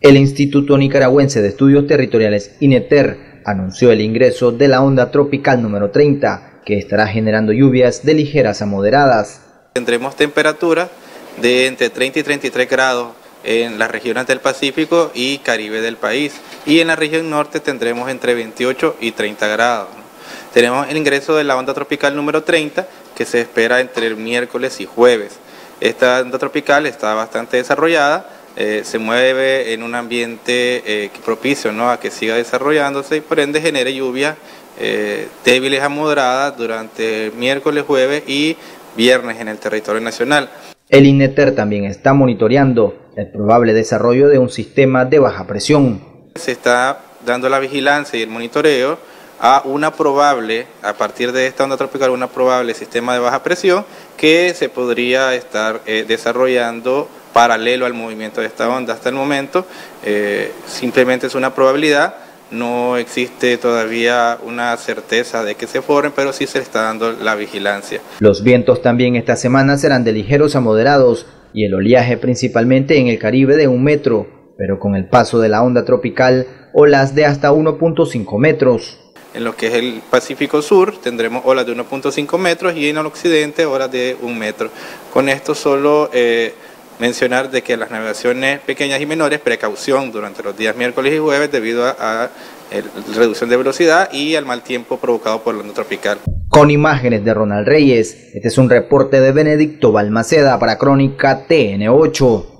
El Instituto Nicaragüense de Estudios Territoriales, INETER, anunció el ingreso de la onda tropical número 30, que estará generando lluvias de ligeras a moderadas. Tendremos temperaturas de entre 30 y 33 grados en las regiones del Pacífico y Caribe del país. Y en la región norte tendremos entre 28 y 30 grados. Tenemos el ingreso de la onda tropical número 30, que se espera entre el miércoles y jueves. Esta onda tropical está bastante desarrollada, eh, se mueve en un ambiente eh, propicio ¿no? a que siga desarrollándose y por ende genere lluvias eh, débiles a moderadas durante miércoles, jueves y viernes en el territorio nacional. El INETER también está monitoreando el probable desarrollo de un sistema de baja presión. Se está dando la vigilancia y el monitoreo a una probable, a partir de esta onda tropical, una probable sistema de baja presión que se podría estar desarrollando paralelo al movimiento de esta onda. Hasta el momento eh, simplemente es una probabilidad, no existe todavía una certeza de que se formen, pero sí se le está dando la vigilancia. Los vientos también esta semana serán de ligeros a moderados y el oleaje principalmente en el Caribe de un metro, pero con el paso de la onda tropical olas de hasta 1.5 metros. En lo que es el Pacífico Sur tendremos olas de 1.5 metros y en el occidente olas de un metro. Con esto solo eh, mencionar de que las navegaciones pequeñas y menores, precaución durante los días miércoles y jueves debido a, la reducción de velocidad y al mal tiempo provocado por la onda tropical. Con imágenes de Ronald Reyes, este es un reporte de Benedicto Balmaceda para Crónica TN8.